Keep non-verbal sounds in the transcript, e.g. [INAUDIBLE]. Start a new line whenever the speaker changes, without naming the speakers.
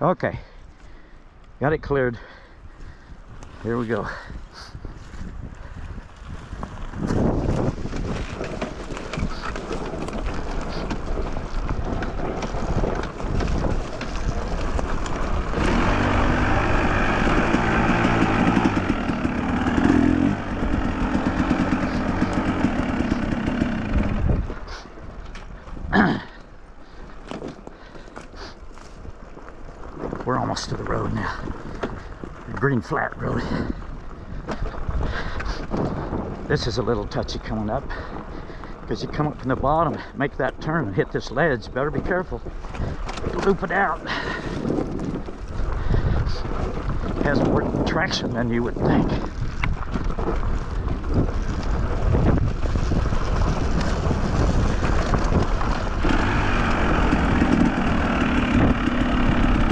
Okay. Got it cleared. Here we go. [CLEARS THROAT] We're almost to the road now. The Green Flat Road. This is a little touchy coming up because you come up from the bottom, make that turn and hit this ledge. Better be careful. Loop it out. Has more traction than you would think.